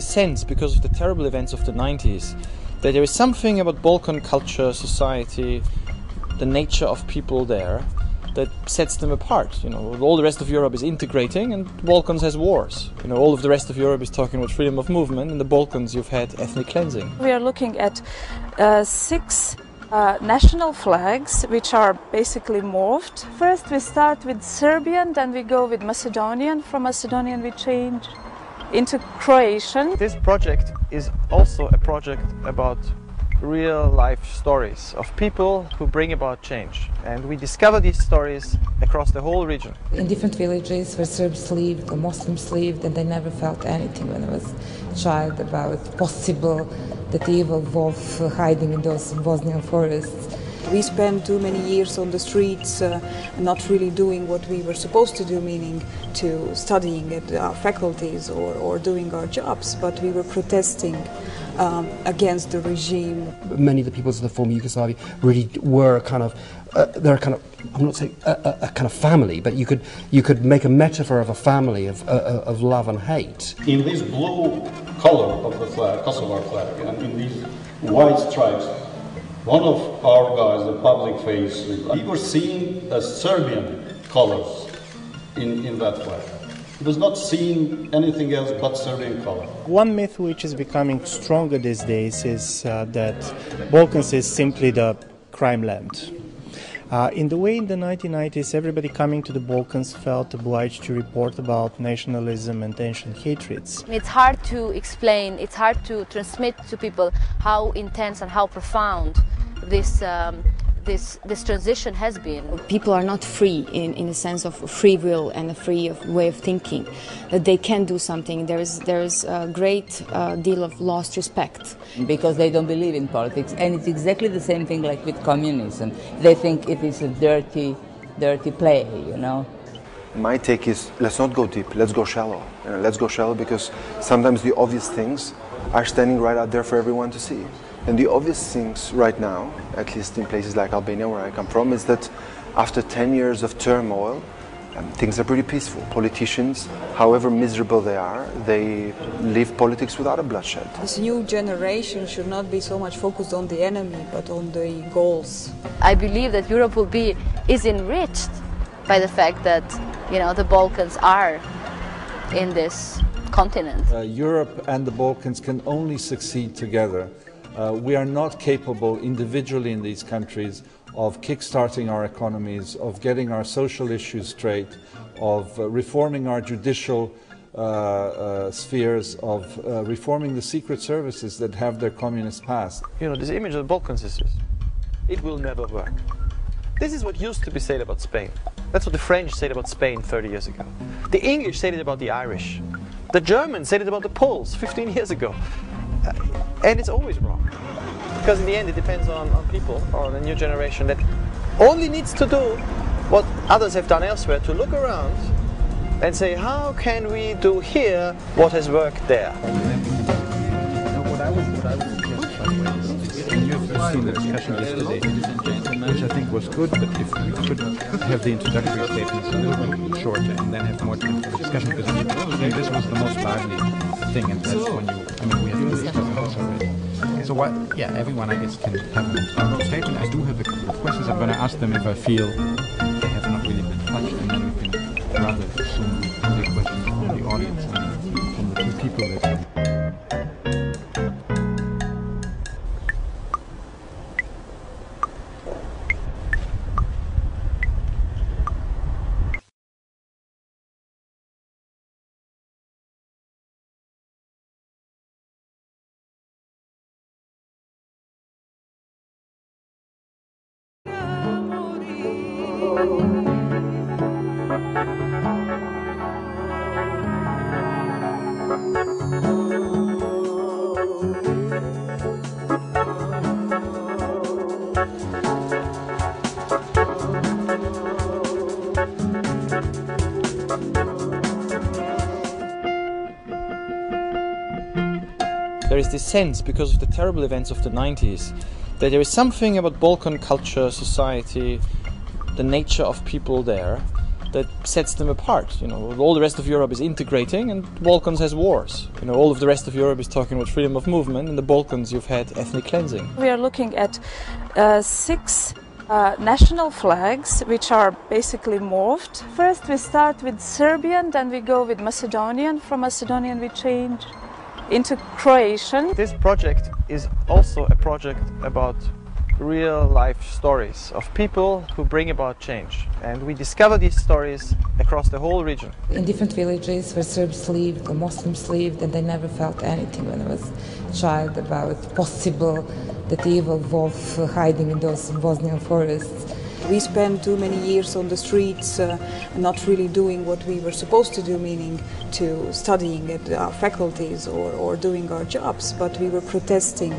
Sense, because of the terrible events of the 90s, that there is something about Balkan culture, society, the nature of people there that sets them apart. You know, all the rest of Europe is integrating, and Balkans has wars. You know, all of the rest of Europe is talking about freedom of movement. In the Balkans, you've had ethnic cleansing. We are looking at uh, six uh, national flags, which are basically morphed. First, we start with Serbian, then we go with Macedonian. From Macedonian, we change into Croatian. This project is also a project about real life stories of people who bring about change. And we discover these stories across the whole region. In different villages where Serbs lived or Muslims lived, and they never felt anything when I was a child about possible that evil wolf hiding in those Bosnian forests. We spent too many years on the streets, uh, not really doing what we were supposed to do, meaning to studying at our faculties or, or doing our jobs, but we were protesting um, against the regime. Many of the peoples of the former Yugoslavia really were kind of, uh, they're kind of, I'm not saying a, a, a, kind of family, but you could, you could make a metaphor of a family of, uh, uh of love and hate. In this blue color of the flag, Kosovo flag, and in these white stripes, one of our guys, the public face, we were seeing a Serbian colors in, in that flag. He was not seeing anything else but Serbian color. One myth which is becoming stronger these days is uh, that Balkans is simply the crime land. Uh, in the way in the 1990s, everybody coming to the Balkans felt obliged to report about nationalism and ancient hatreds. It's hard to explain, it's hard to transmit to people how intense and how profound this um, this, this transition has been. People are not free in, in a sense of free will and a free of way of thinking, that they can do something. There is, there is a great uh, deal of lost respect. Because they don't believe in politics, and it's exactly the same thing like with communism. They think it is a dirty, dirty play, you know. My take is let's not go deep, let's go shallow. You know, let's go shallow because sometimes the obvious things are standing right out there for everyone to see. And the obvious things right now, at least in places like Albania, where I come from, is that after 10 years of turmoil, um, things are pretty peaceful. Politicians, however miserable they are, they live politics without a bloodshed. This new generation should not be so much focused on the enemy, but on the goals. I believe that Europe will be is enriched by the fact that you know the Balkans are in this continent. Uh, Europe and the Balkans can only succeed together. Uh, we are not capable individually in these countries of kickstarting our economies, of getting our social issues straight, of uh, reforming our judicial uh, uh spheres, of uh, reforming the secret services that have their communist past. You know, this image of the Balkan sisters, it will never work. This is what used to be said about Spain. That's what the French said about Spain 30 years ago. The English said it about the Irish. The Germans said it about the Poles 15 years ago. Uh, and it's always wrong. Because in the end, it depends on, on people, on a new generation that only needs to do what others have done elsewhere to look around and say, how can we do here what has worked there? You've seen the discussion yesterday, which I think was good, but if we could have the introductory statements a little bit shorter and then have more time for discussion, because I think this was the most lively thing, and that's when you, I mean, we have discussed this already. So what, yeah, everyone I guess can have introductory statement. I do have a couple of questions. I'm going to ask them if I feel they have not really been touched, and then we can rather soon take questions from the audience and from the people that There is this sense, because of the terrible events of the 90s, that there is something about Balkan culture, society, the nature of people there that sets them apart. You know, all the rest of Europe is integrating, and Balkans has wars. You know, all of the rest of Europe is talking about freedom of movement. In the Balkans, you've had ethnic cleansing. We are looking at uh, six uh, national flags, which are basically morphed. First, we start with Serbian, then we go with Macedonian. From Macedonian, we change into Croatian. This project is also a project about real life stories of people who bring about change. And we discover these stories across the whole region. In different villages where Serbs lived, or Muslims lived, and they never felt anything when I was a child about possible that evil wolf hiding in those Bosnian forests. We spent too many years on the streets, uh, not really doing what we were supposed to do, meaning to studying at our faculties or, or doing our jobs, but we were protesting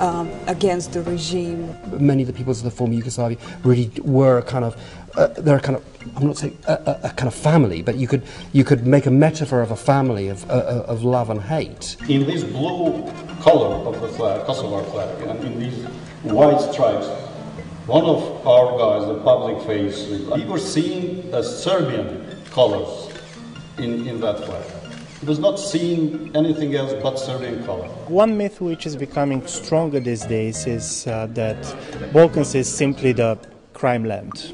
um, against the regime. Many of the peoples of the former Yugoslavia really were kind of, uh, they're kind of, I'm not saying a, a, a, kind of family, but you could you could make a metaphor of a family of, uh, of love and hate. In this blue color of the flag, Kosovo flag, and in these white stripes, one of our guys, the public face, we were seeing a Serbian colors in, in that flag. He was not seeing anything else but Serbian color. One myth which is becoming stronger these days is uh, that Balkans is simply the crime land.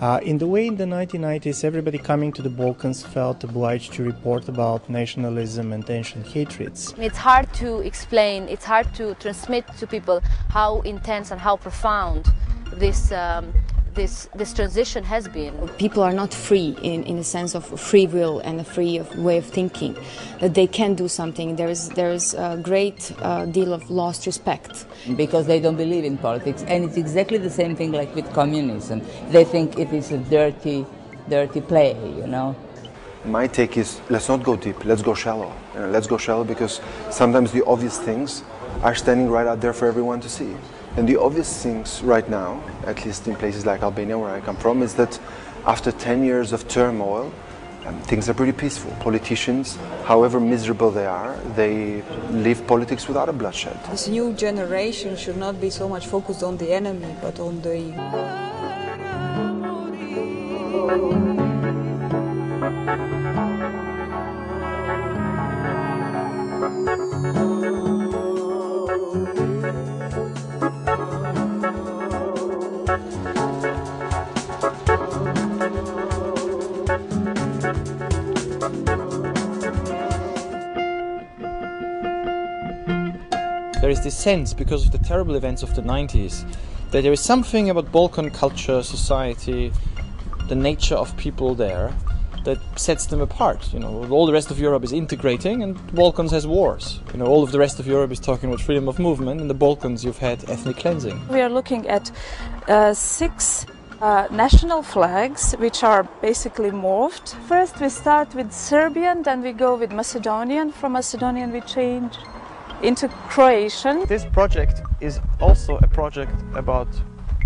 Uh, in the way in the 1990s, everybody coming to the Balkans felt obliged to report about nationalism and ancient hatreds. It's hard to explain, it's hard to transmit to people how intense and how profound this um, this this transition has been. People are not free in, in a sense of free will and a free of way of thinking, that they can do something. There is there is a great uh, deal of lost respect because they don't believe in politics, and it's exactly the same thing like with communism. They think it is a dirty, dirty play, you know. My take is let's not go deep. Let's go shallow. You know, let's go shallow because sometimes the obvious things are standing right out there for everyone to see. And the obvious things right now, at least in places like Albania, where I come from, is that after 10 years of turmoil, um, things are pretty peaceful. Politicians, however miserable they are, they live politics without a bloodshed. This new generation should not be so much focused on the enemy, but on the This sense, because of the terrible events of the 90s, that there is something about Balkan culture, society, the nature of people there that sets them apart. You know, all the rest of Europe is integrating, and Balkans has wars. You know, all of the rest of Europe is talking about freedom of movement. and the Balkans, you've had ethnic cleansing. We are looking at uh, six uh, national flags, which are basically morphed. First, we start with Serbian, then we go with Macedonian. From Macedonian, we change into Croatian. This project is also a project about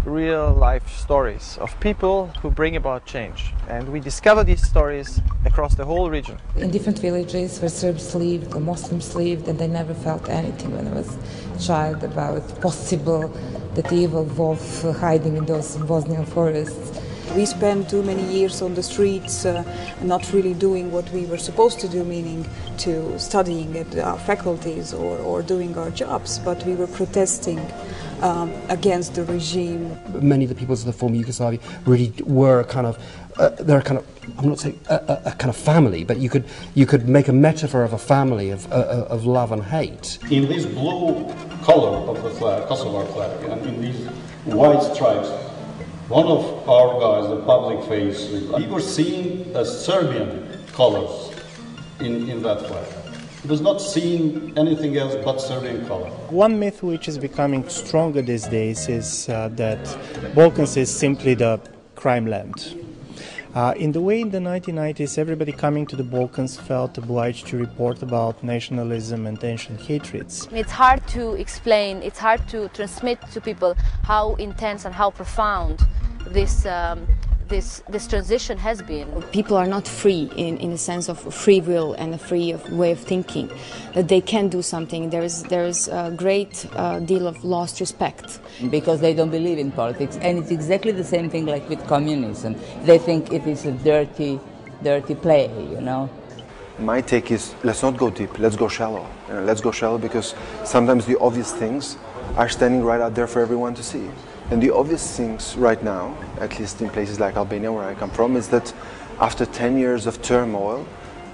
real life stories of people who bring about change. And we discover these stories across the whole region. In different villages where Serbs lived, or Muslims lived, and they never felt anything when I was a child about possible that evil wolf hiding in those Bosnian forests. We spent too many years on the streets, uh, not really doing what we were supposed to do, meaning to studying at our faculties or, or doing our jobs, but we were protesting um, against the regime. Many of the peoples of the former Yugoslavia really were kind of, uh, they're kind of, I'm not saying a, a, a, kind of family, but you could you could make a metaphor of a family of, uh, of love and hate. In this blue color of the flag, Kosovo flag, and in these white stripes, one of our guys, the public face, we were seeing a Serbian colors in, in that flag. He was not seeing anything else but Serbian color. One myth which is becoming stronger these days is uh, that Balkans is simply the crime land. Uh, in the way in the 1990s, everybody coming to the Balkans felt obliged to report about nationalism and ancient hatreds. It's hard to explain, it's hard to transmit to people how intense and how profound this um, this this transition has been. People are not free in, in a sense of free will and a free of way of thinking, that they can do something. There is there is a great uh, deal of lost respect because they don't believe in politics, and it's exactly the same thing like with communism. They think it is a dirty, dirty play, you know. My take is let's not go deep, let's go shallow. You know, let's go shallow because sometimes the obvious things are standing right out there for everyone to see. And the obvious things right now, at least in places like Albania, where I come from, is that after 10 years of turmoil,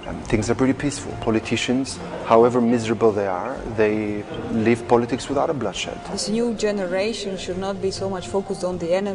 um, things are pretty peaceful. Politicians, however miserable they are, they live politics without a bloodshed. This new generation should not be so much focused on the enemy.